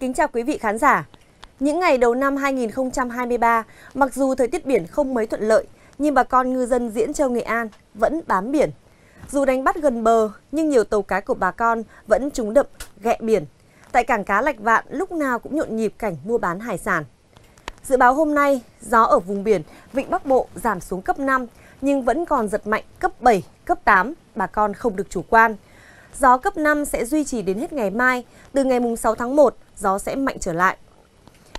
Kính chào quý vị khán giả. Những ngày đầu năm 2023, mặc dù thời tiết biển không mấy thuận lợi, nhưng bà con ngư dân Diễn Châu Nghệ An vẫn bám biển. Dù đánh bắt gần bờ, nhưng nhiều tàu cá của bà con vẫn trúng đậm ghẹ biển. Tại cảng cá Lạch Vạn lúc nào cũng nhộn nhịp cảnh mua bán hải sản. Dự báo hôm nay, gió ở vùng biển Vịnh Bắc Bộ giảm xuống cấp 5, nhưng vẫn còn giật mạnh cấp 7, cấp 8, bà con không được chủ quan. Gió cấp 5 sẽ duy trì đến hết ngày mai, từ ngày mùng 6 tháng 1, gió sẽ mạnh trở lại.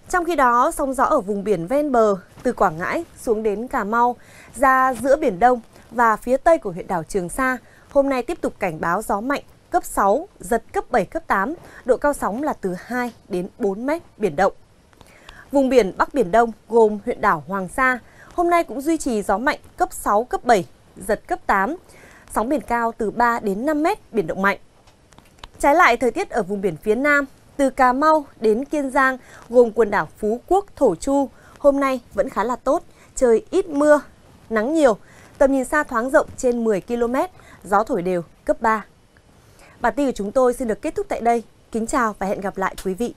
Trong khi đó, sóng gió ở vùng biển ven bờ từ Quảng Ngãi xuống đến Cà Mau, ra giữa Biển Đông và phía tây của huyện đảo Trường Sa, hôm nay tiếp tục cảnh báo gió mạnh cấp 6, giật cấp 7, cấp 8, độ cao sóng là từ 2 đến 4 mét biển động. Vùng biển Bắc Biển Đông gồm huyện đảo Hoàng Sa, hôm nay cũng duy trì gió mạnh cấp 6, cấp 7, giật cấp 8, sóng biển cao từ 3 đến 5 mét, biển động mạnh. Trái lại, thời tiết ở vùng biển phía Nam, từ Cà Mau đến Kiên Giang, gồm quần đảo Phú Quốc, Thổ Chu, hôm nay vẫn khá là tốt, trời ít mưa, nắng nhiều, tầm nhìn xa thoáng rộng trên 10 km, gió thổi đều cấp 3. Bản tin của chúng tôi xin được kết thúc tại đây. Kính chào và hẹn gặp lại quý vị.